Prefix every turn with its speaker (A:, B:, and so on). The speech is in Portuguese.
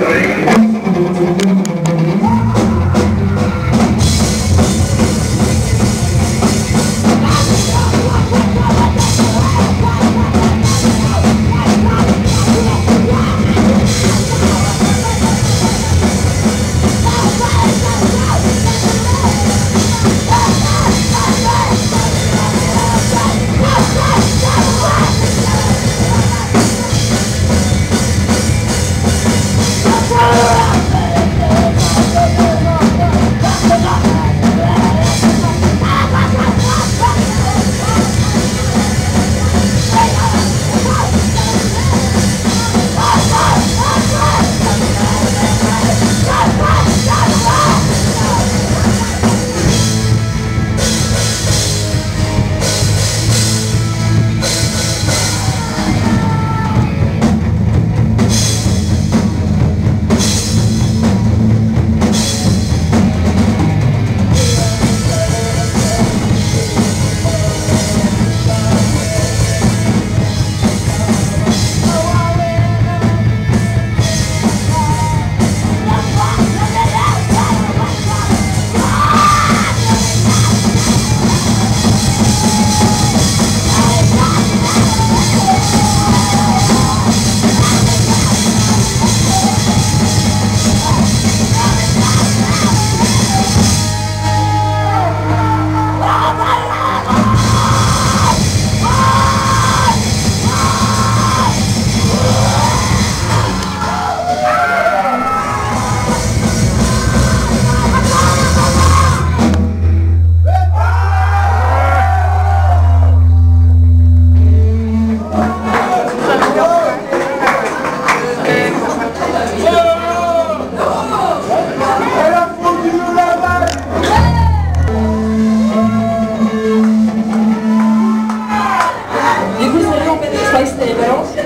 A: Du coup,